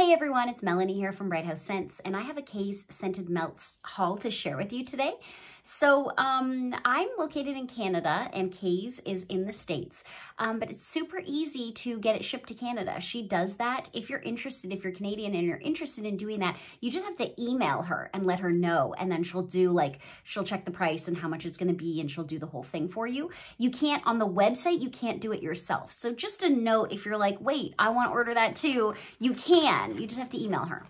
Hey everyone, it's Melanie here from Bright House Scents, and I have a Kae's Scented Melts haul to share with you today. So um, I'm located in Canada and Kae's is in the States, um, but it's super easy to get it shipped to Canada. She does that. If you're interested, if you're Canadian and you're interested in doing that, you just have to email her and let her know. And then she'll do like, she'll check the price and how much it's going to be and she'll do the whole thing for you. You can't, on the website, you can't do it yourself. So just a note, if you're like, wait, I want to order that too, you can. You just have to email her.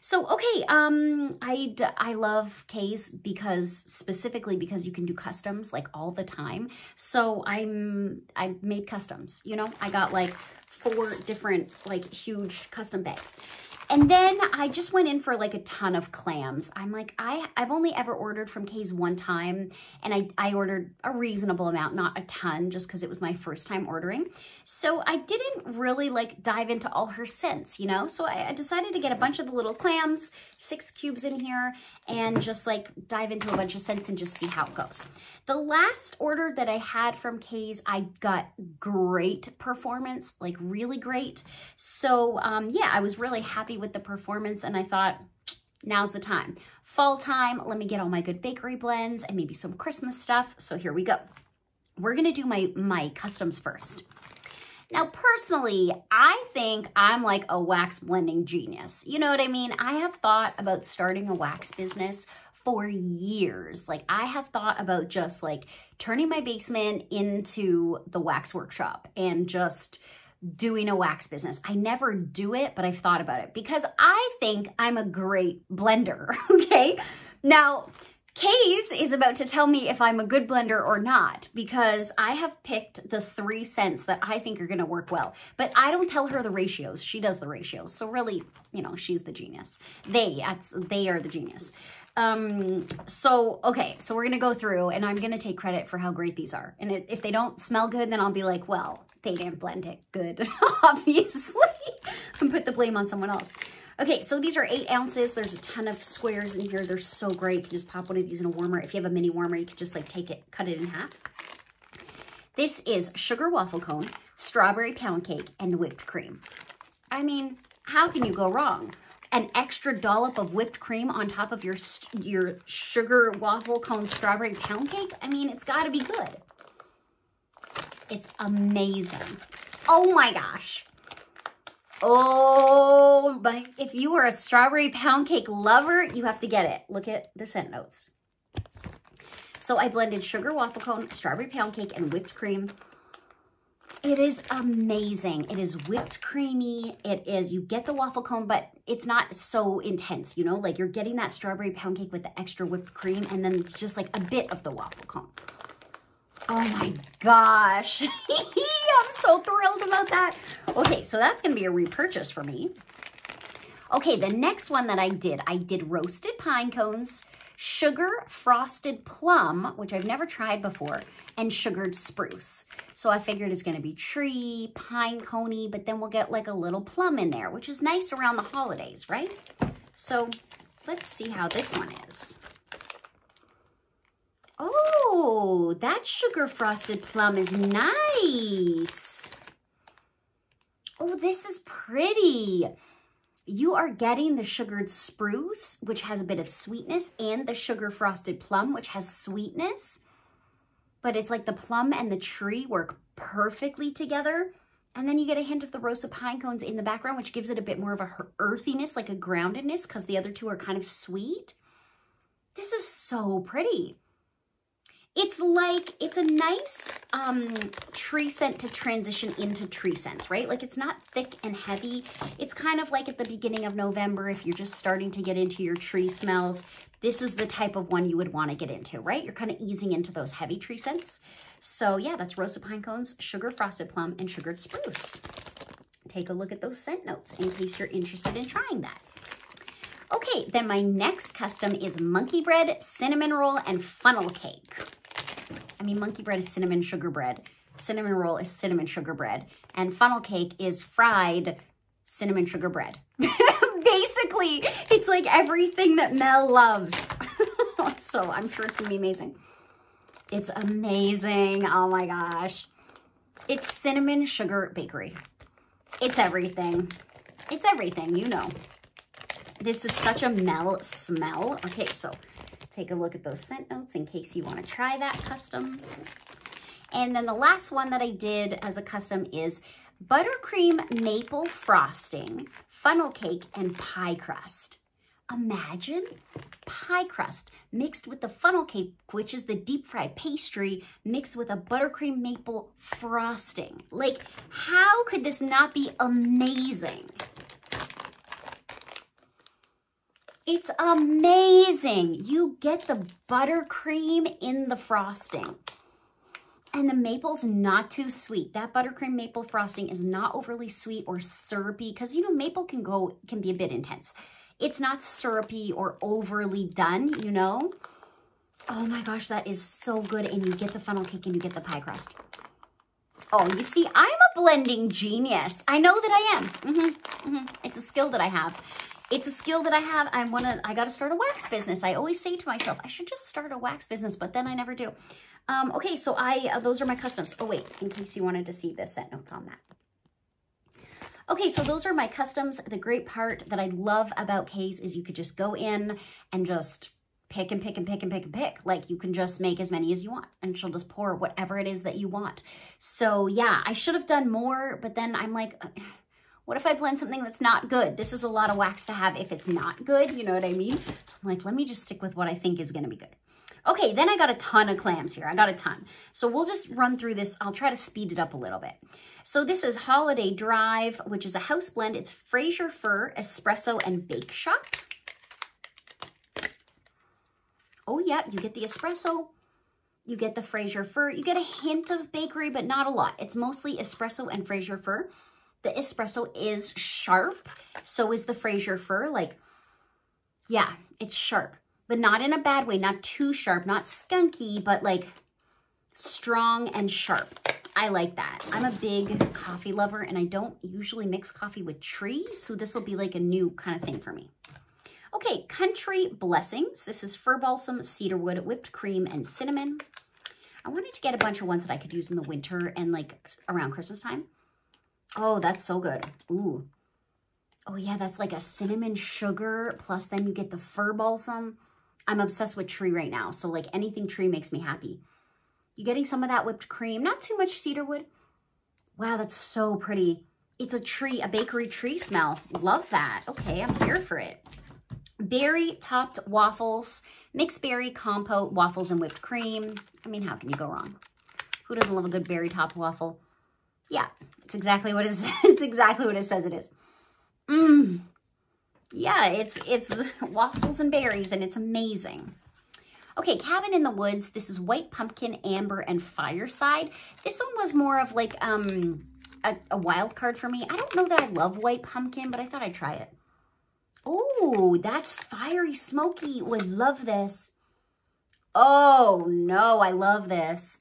So, okay, um, I, I love Kae's because specifically because you can do customs like all the time. So I'm, I made customs, you know, I got like four different like huge custom bags. And then I just went in for like a ton of clams. I'm like, I, I've only ever ordered from Kae's one time and I, I ordered a reasonable amount, not a ton, just because it was my first time ordering. So I didn't really like dive into all her scents, you know? So I, I decided to get a bunch of the little clams, six cubes in here, and just like dive into a bunch of scents and just see how it goes. The last order that I had from Kae's, I got great performance, like really great. So um, yeah, I was really happy with the performance and I thought, now's the time. Fall time, let me get all my good bakery blends and maybe some Christmas stuff. So here we go. We're gonna do my, my customs first. Now, personally, I think I'm like a wax blending genius. You know what I mean? I have thought about starting a wax business for years. Like I have thought about just like turning my basement into the wax workshop and just doing a wax business. I never do it, but I've thought about it because I think I'm a great blender, okay? Now, Kae's is about to tell me if I'm a good blender or not because I have picked the three scents that I think are going to work well. But I don't tell her the ratios. She does the ratios. So really, you know, she's the genius. They, that's, they are the genius. Um, so, okay, so we're going to go through and I'm going to take credit for how great these are. And if they don't smell good, then I'll be like, well, they didn't blend it good, obviously, and put the blame on someone else. Okay, so these are eight ounces. There's a ton of squares in here. They're so great. You can just pop one of these in a warmer. If you have a mini warmer, you can just like take it, cut it in half. This is sugar waffle cone, strawberry pound cake, and whipped cream. I mean, how can you go wrong? An extra dollop of whipped cream on top of your, your sugar waffle cone strawberry pound cake? I mean, it's gotta be good. It's amazing. Oh my gosh. Oh, but if you are a strawberry pound cake lover, you have to get it. Look at the scent notes. So I blended sugar waffle cone, strawberry pound cake, and whipped cream. It is amazing. It is whipped creamy. It is, you get the waffle cone, but it's not so intense, you know? Like you're getting that strawberry pound cake with the extra whipped cream and then just like a bit of the waffle cone. Oh my gosh. I'm so thrilled about that. Okay, so that's going to be a repurchase for me. Okay, the next one that I did, I did roasted pine cones, sugar frosted plum, which I've never tried before, and sugared spruce. So I figured it's going to be tree, pine coney, but then we'll get like a little plum in there, which is nice around the holidays, right? So let's see how this one is. Oh, that sugar frosted plum is nice. Oh, this is pretty. You are getting the sugared spruce, which has a bit of sweetness, and the sugar frosted plum, which has sweetness. But it's like the plum and the tree work perfectly together. And then you get a hint of the roasted pine cones in the background, which gives it a bit more of a earthiness, like a groundedness, because the other two are kind of sweet. This is so pretty. It's like, it's a nice um, tree scent to transition into tree scents, right? Like it's not thick and heavy. It's kind of like at the beginning of November, if you're just starting to get into your tree smells, this is the type of one you would want to get into, right? You're kind of easing into those heavy tree scents. So yeah, that's Roasted Pine Cones, Sugar Frosted Plum, and Sugared Spruce. Take a look at those scent notes in case you're interested in trying that. Okay, then my next custom is monkey bread, cinnamon roll, and funnel cake. I mean, monkey bread is cinnamon sugar bread. Cinnamon roll is cinnamon sugar bread. And funnel cake is fried cinnamon sugar bread. Basically, it's like everything that Mel loves. so I'm sure it's gonna be amazing. It's amazing. Oh my gosh. It's cinnamon sugar bakery. It's everything. It's everything, you know. This is such a Mel smell. Okay, so take a look at those scent notes in case you want to try that custom. And then the last one that I did as a custom is buttercream maple frosting, funnel cake, and pie crust. Imagine pie crust mixed with the funnel cake, which is the deep fried pastry, mixed with a buttercream maple frosting. Like, how could this not be amazing? It's amazing. You get the buttercream in the frosting. And the maple's not too sweet. That buttercream maple frosting is not overly sweet or syrupy because, you know, maple can go, can be a bit intense. It's not syrupy or overly done, you know? Oh my gosh, that is so good. And you get the funnel cake and you get the pie crust. Oh, you see, I'm a blending genius. I know that I am. Mm -hmm, mm -hmm. It's a skill that I have. It's a skill that I have. I want to, I got to start a wax business. I always say to myself, I should just start a wax business, but then I never do. Um, okay, so I, uh, those are my customs. Oh wait, in case you wanted to see the set notes on that. Okay, so those are my customs. The great part that I love about Kae's is you could just go in and just pick and pick and pick and pick and pick. Like you can just make as many as you want and she'll just pour whatever it is that you want. So yeah, I should have done more, but then I'm like, what if I blend something that's not good? This is a lot of wax to have if it's not good, you know what I mean? So I'm like, let me just stick with what I think is gonna be good. Okay, then I got a ton of clams here. I got a ton. So we'll just run through this. I'll try to speed it up a little bit. So this is Holiday Drive, which is a house blend. It's Fraser Fir, Espresso, and Bake Shop. Oh, yeah, you get the espresso, you get the Fraser Fir, you get a hint of bakery, but not a lot. It's mostly espresso and Fraser Fir. The espresso is sharp, so is the Fraser Fir. Like, yeah, it's sharp but not in a bad way, not too sharp, not skunky, but like strong and sharp. I like that. I'm a big coffee lover and I don't usually mix coffee with trees, so this will be like a new kind of thing for me. Okay, Country Blessings. This is fir balsam, cedarwood, whipped cream, and cinnamon. I wanted to get a bunch of ones that I could use in the winter and like around Christmas time. Oh, that's so good. Ooh. Oh yeah, that's like a cinnamon sugar, plus then you get the fir balsam. I'm obsessed with tree right now. So like anything tree makes me happy. You getting some of that whipped cream, not too much cedarwood. Wow, that's so pretty. It's a tree, a bakery tree smell. Love that. Okay, I'm here for it. Berry topped waffles, mixed berry compote, waffles and whipped cream. I mean, how can you go wrong? Who doesn't love a good berry topped waffle? Yeah, it's exactly what it is. it's exactly what it says it is. Mmm, yeah, it's it's waffles and berries, and it's amazing. Okay, Cabin in the Woods. This is White Pumpkin, Amber, and Fireside. This one was more of like um a, a wild card for me. I don't know that I love White Pumpkin, but I thought I'd try it. Oh, that's fiery smoky. Would love this. Oh, no, I love this.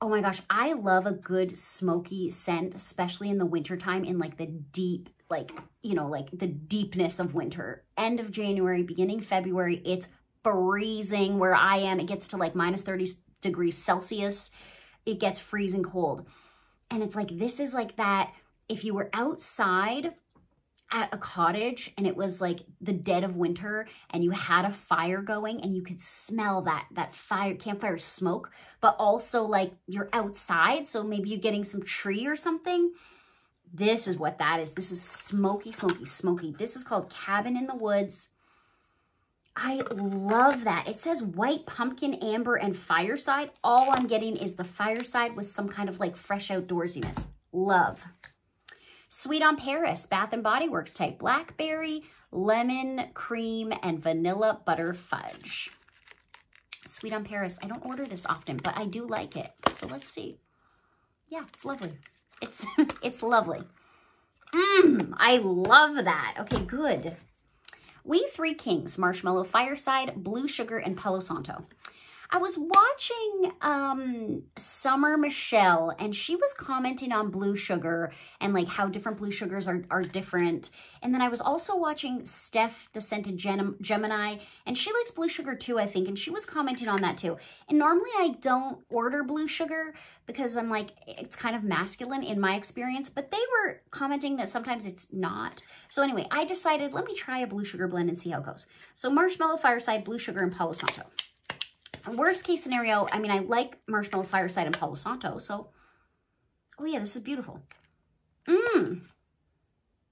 Oh my gosh, I love a good smoky scent, especially in the wintertime in like the deep like, you know, like the deepness of winter. End of January, beginning February, it's freezing where I am. It gets to like minus 30 degrees Celsius. It gets freezing cold. And it's like, this is like that, if you were outside at a cottage and it was like the dead of winter and you had a fire going and you could smell that that fire campfire smoke but also like you're outside so maybe you're getting some tree or something this is what that is. This is smoky, smoky, smoky. This is called Cabin in the Woods. I love that. It says white pumpkin, amber, and fireside. All I'm getting is the fireside with some kind of like fresh outdoorsiness. Love. Sweet on Paris, Bath and Body Works type. Blackberry, lemon, cream, and vanilla butter fudge. Sweet on Paris. I don't order this often, but I do like it. So let's see. Yeah, it's lovely. It's, it's lovely. Mmm, I love that. Okay, good. We Three Kings, Marshmallow Fireside, Blue Sugar, and Palo Santo. I was watching um, Summer Michelle and she was commenting on blue sugar and like how different blue sugars are, are different. And then I was also watching Steph, the scented Gem Gemini, and she likes blue sugar too, I think. And she was commenting on that too. And normally I don't order blue sugar because I'm like, it's kind of masculine in my experience, but they were commenting that sometimes it's not. So anyway, I decided, let me try a blue sugar blend and see how it goes. So Marshmallow Fireside, Blue Sugar, and Palo Santo. Worst case scenario, I mean, I like Marshmallow Fireside and Palo Santo, so... Oh, yeah, this is beautiful. Mmm.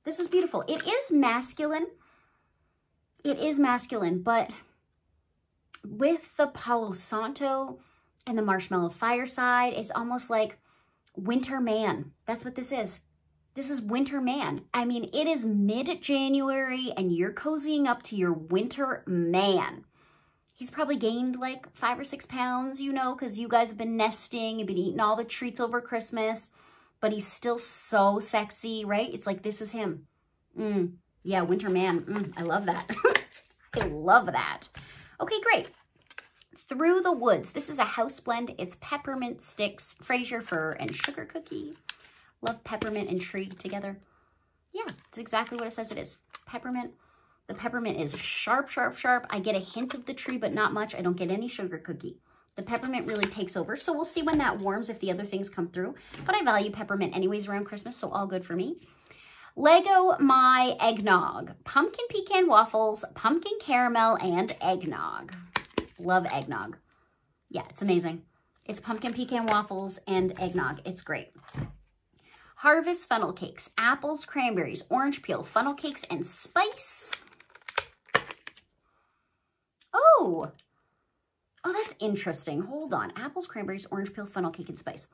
This is beautiful. It is masculine. It is masculine, but with the Palo Santo and the Marshmallow Fireside, it's almost like Winter Man. That's what this is. This is Winter Man. I mean, it is mid-January and you're cozying up to your Winter Man. He's probably gained like five or six pounds, you know, because you guys have been nesting, you've been eating all the treats over Christmas, but he's still so sexy, right? It's like, this is him. Mm, yeah, Winter Man. Mm, I love that. I love that. Okay, great. Through the Woods. This is a house blend. It's peppermint sticks, Fraser fir, and sugar cookie. Love peppermint and tree together. Yeah, it's exactly what it says it is. Peppermint, the peppermint is sharp, sharp, sharp. I get a hint of the tree, but not much. I don't get any sugar cookie. The peppermint really takes over. So we'll see when that warms if the other things come through. But I value peppermint anyways around Christmas, so all good for me. Lego My Eggnog. Pumpkin pecan waffles, pumpkin caramel, and eggnog. Love eggnog. Yeah, it's amazing. It's pumpkin pecan waffles and eggnog. It's great. Harvest funnel cakes, apples, cranberries, orange peel, funnel cakes, and spice. Oh, oh, that's interesting. Hold on. Apples, cranberries, orange peel, funnel cake, and spice.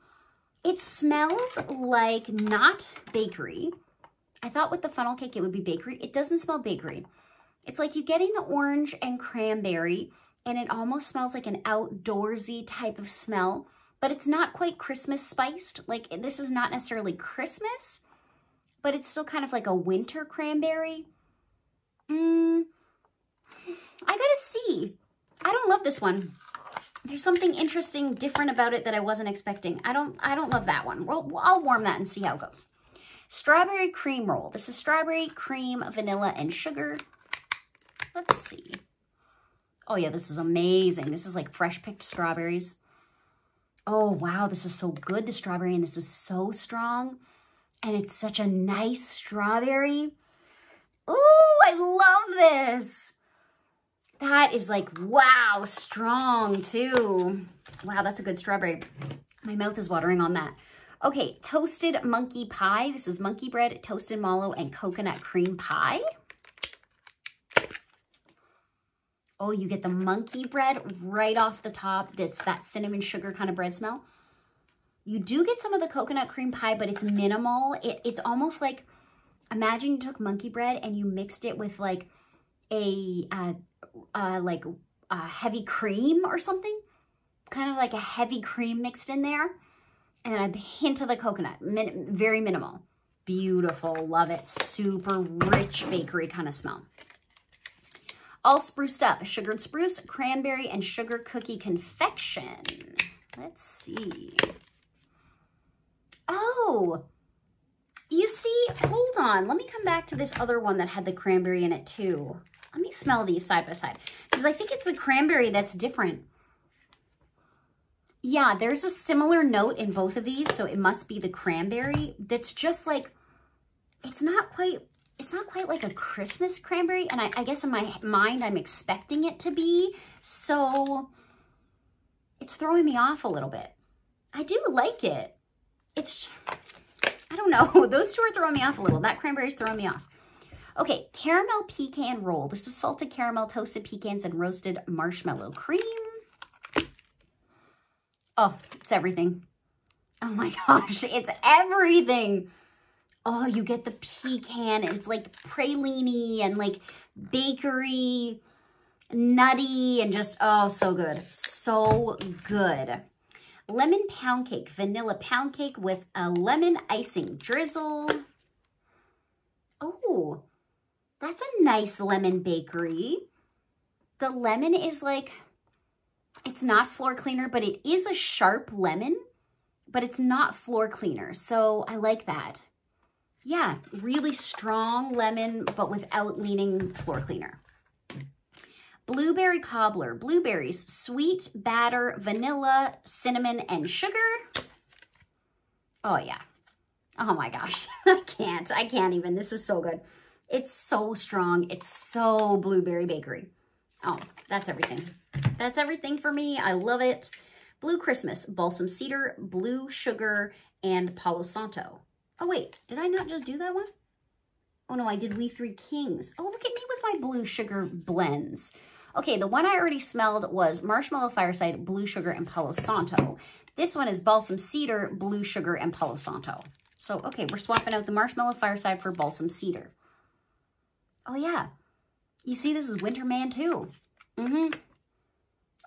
It smells like not bakery. I thought with the funnel cake it would be bakery. It doesn't smell bakery. It's like you're getting the orange and cranberry and it almost smells like an outdoorsy type of smell, but it's not quite Christmas spiced. Like this is not necessarily Christmas, but it's still kind of like a winter cranberry. Mmm, I gotta see. I don't love this one. There's something interesting, different about it that I wasn't expecting. I don't, I don't love that one. Well, I'll warm that and see how it goes. Strawberry cream roll. This is strawberry, cream, vanilla, and sugar. Let's see. Oh yeah, this is amazing. This is like fresh picked strawberries. Oh wow, this is so good, the strawberry, and this is so strong. And it's such a nice strawberry. Oh, I love this. That is like, wow, strong too. Wow, that's a good strawberry. My mouth is watering on that. Okay, toasted monkey pie. This is monkey bread, toasted mallow, and coconut cream pie. Oh, you get the monkey bread right off the top. That's that cinnamon sugar kind of bread smell. You do get some of the coconut cream pie, but it's minimal. It, it's almost like, imagine you took monkey bread and you mixed it with like a, uh, uh, like a heavy cream or something. Kind of like a heavy cream mixed in there. And a hint of the coconut, Min very minimal. Beautiful, love it. Super rich bakery kind of smell. All spruced up, sugared spruce, cranberry, and sugar cookie confection. Let's see. Oh, you see, hold on. Let me come back to this other one that had the cranberry in it too. Let me smell these side by side because I think it's the cranberry that's different. Yeah, there's a similar note in both of these, so it must be the cranberry. That's just like, it's not quite, it's not quite like a Christmas cranberry, and I, I guess in my mind I'm expecting it to be, so it's throwing me off a little bit. I do like it. It's, I don't know, those two are throwing me off a little. That cranberry's throwing me off. Okay, caramel pecan roll. This is salted caramel, toasted pecans, and roasted marshmallow cream. Oh, it's everything. Oh my gosh, it's everything. Oh, you get the pecan. It's like praline and like bakery, nutty, and just, oh, so good. So good. Lemon pound cake, vanilla pound cake with a lemon icing drizzle. Oh, that's a nice lemon bakery. The lemon is like It's not floor cleaner, but it is a sharp lemon, but it's not floor cleaner. So I like that. Yeah, really strong lemon, but without leaning floor cleaner. Blueberry cobbler, blueberries, sweet, batter, vanilla, cinnamon, and sugar. Oh yeah. Oh my gosh, I can't, I can't even. This is so good. It's so strong. It's so blueberry bakery. Oh, that's everything. That's everything for me. I love it. Blue Christmas, balsam cedar, blue sugar, and Palo Santo. Oh wait, did I not just do that one? Oh no, I did We Three Kings. Oh, look at me with my blue sugar blends. Okay, the one I already smelled was Marshmallow Fireside, Blue Sugar, and Palo Santo. This one is Balsam Cedar, Blue Sugar, and Palo Santo. So, okay, we're swapping out the Marshmallow Fireside for Balsam Cedar. Oh, yeah. You see, this is Winter Man, too. Mm-hmm.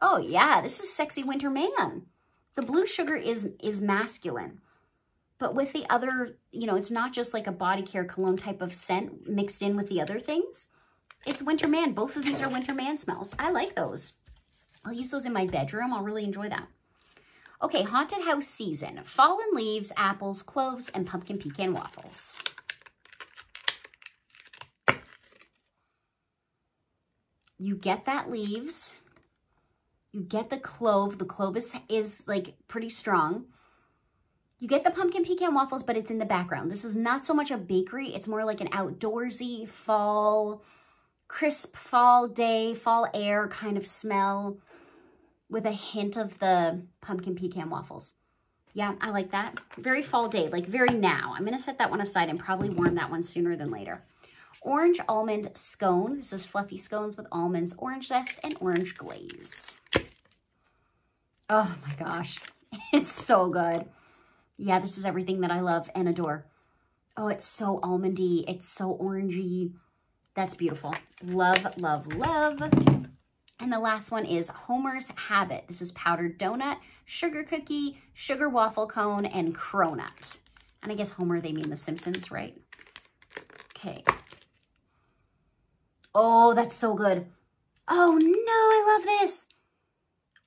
Oh, yeah, this is Sexy Winter Man. The Blue Sugar is, is masculine. But with the other, you know, it's not just like a body care cologne type of scent mixed in with the other things. It's Winter Man. Both of these are Winter Man smells. I like those. I'll use those in my bedroom. I'll really enjoy that. Okay, Haunted House Season. Fallen Leaves, Apples, Cloves, and Pumpkin Pecan Waffles. You get that leaves. You get the clove. The clove is, is like pretty strong. You get the pumpkin pecan waffles, but it's in the background. This is not so much a bakery. It's more like an outdoorsy fall crisp fall day, fall air kind of smell with a hint of the pumpkin pecan waffles. Yeah, I like that. Very fall day, like very now. I'm going to set that one aside and probably warm that one sooner than later. Orange almond scone. This is fluffy scones with almonds, orange zest, and orange glaze. Oh my gosh, it's so good. Yeah, this is everything that I love and adore. Oh, it's so almondy. It's so orangey. That's beautiful. Love, love, love. And the last one is Homer's Habit. This is powdered donut, sugar cookie, sugar waffle cone, and cronut. And I guess Homer, they mean the Simpsons, right? Okay. Oh, that's so good. Oh, no, I love this.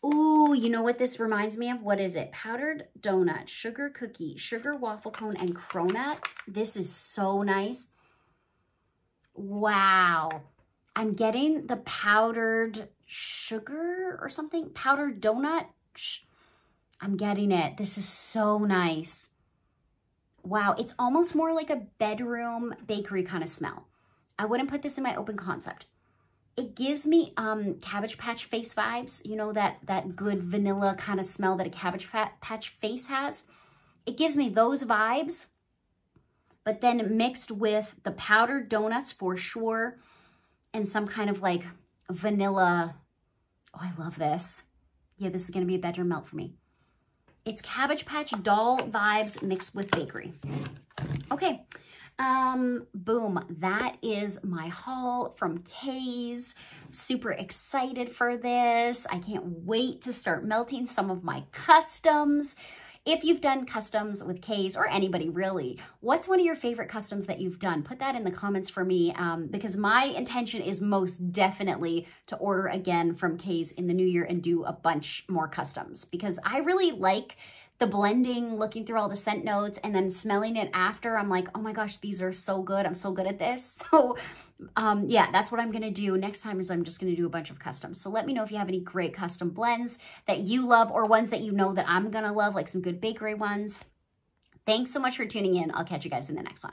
Ooh, you know what this reminds me of? What is it? Powdered donut, sugar cookie, sugar waffle cone, and cronut. This is so nice. Wow. I'm getting the powdered sugar or something, powdered donut. I'm getting it. This is so nice. Wow, it's almost more like a bedroom bakery kind of smell. I wouldn't put this in my open concept. It gives me um, Cabbage Patch face vibes, you know, that, that good vanilla kind of smell that a Cabbage Patch face has. It gives me those vibes, but then mixed with the powdered donuts for sure and some kind of like vanilla. Oh, I love this. Yeah, this is going to be a bedroom melt for me. It's Cabbage Patch doll vibes mixed with bakery. Okay, um, boom. That is my haul from Kae's. Super excited for this. I can't wait to start melting some of my customs. If you've done customs with Kae's or anybody really, what's one of your favorite customs that you've done? Put that in the comments for me um, because my intention is most definitely to order again from Kae's in the new year and do a bunch more customs because I really like the blending, looking through all the scent notes, and then smelling it after. I'm like, oh my gosh, these are so good. I'm so good at this. So um, yeah, that's what I'm going to do next time is I'm just going to do a bunch of customs. So let me know if you have any great custom blends that you love or ones that you know that I'm going to love, like some good bakery ones. Thanks so much for tuning in. I'll catch you guys in the next one.